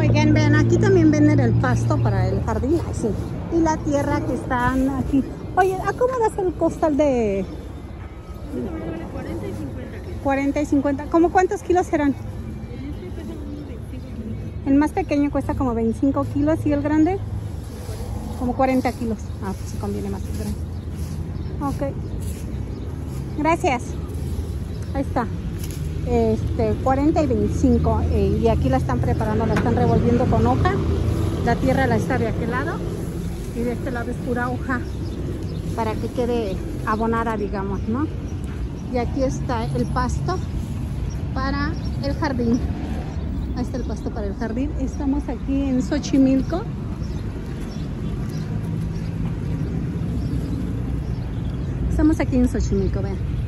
Oigan, vean, aquí también venden el pasto para el jardín. Ay, sí. Y la tierra que están aquí. Oye, ¿a cómo das el costal de 40 y 50 kilos. 40 y 50? ¿Cómo cuántos kilos serán? En pesa unos 25 kilos. El más pequeño cuesta como 25 kilos y el grande como 40 kilos. Ah, pues conviene más el grande. Ok. Gracias. Ahí está. Este, 40 y 25. eh, y aquí la están preparando, la están revolviendo con hoja. La tierra la está de aquel lado. Y de este lado es pura hoja para que quede abonada, digamos, ¿no? Y aquí está el pasto para el jardín. Ahí está el pasto para el jardín. Estamos aquí en Xochimilco. Estamos aquí en Xochimilco, vean.